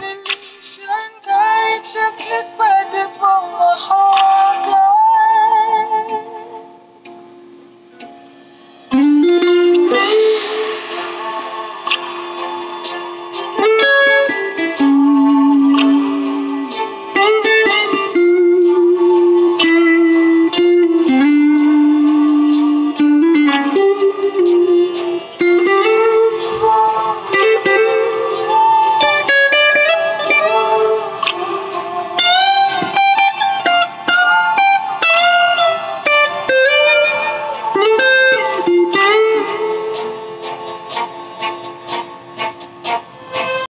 Minsan kahit